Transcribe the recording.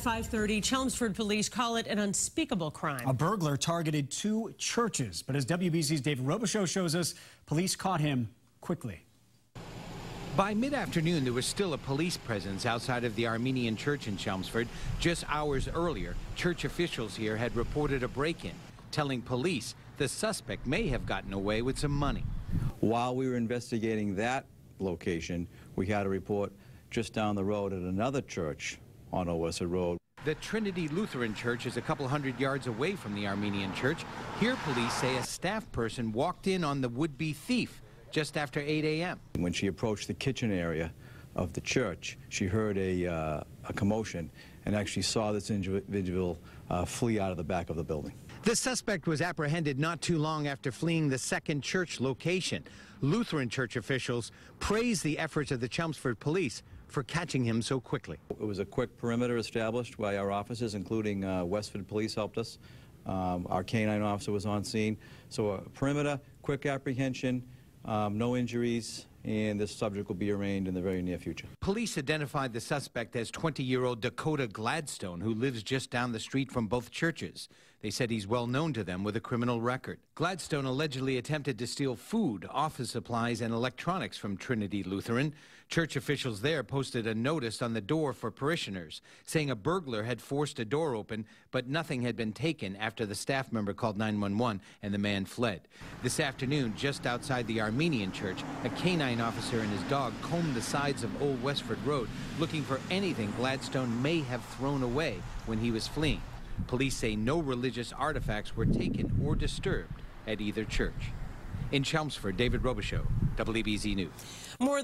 530, Chelmsford police call it an unspeakable crime. A burglar targeted two churches, but as WBZ's David Robichaud shows us, police caught him quickly. By mid-afternoon, there was still a police presence outside of the Armenian church in Chelmsford. Just hours earlier, church officials here had reported a break-in, telling police the suspect may have gotten away with some money. While we were investigating that location, we had a report just down the road at another church on Old Road. The Trinity Lutheran Church is a couple hundred yards away from the Armenian church. Here, police say a staff person walked in on the would-be thief just after 8 a.m. When she approached the kitchen area of the church, she heard a, uh, a commotion and actually saw this individual uh, flee out of the back of the building. The suspect was apprehended not too long after fleeing the second church location. Lutheran church officials praised the efforts of the Chelmsford police for catching him so quickly. It was a quick perimeter established by our officers, including uh, Westford Police helped us. Um, our canine officer was on scene. So a perimeter, quick apprehension, um, no injuries, and this subject will be arraigned in the very near future. Police identified the suspect as 20-year-old Dakota Gladstone, who lives just down the street from both churches. They said he's well known to them with a criminal record. Gladstone allegedly attempted to steal food, office supplies, and electronics from Trinity Lutheran. Church officials there posted a notice on the door for parishioners, saying a burglar had forced a door open, but nothing had been taken after the staff member called 911 and the man fled. This afternoon, just outside the Armenian church, a canine officer and his dog combed the sides of Old Westford Road looking for anything Gladstone may have thrown away when he was fleeing. Police say no religious artifacts were taken or disturbed at either church. In Chelmsford, David Robichaud, WBZ News. More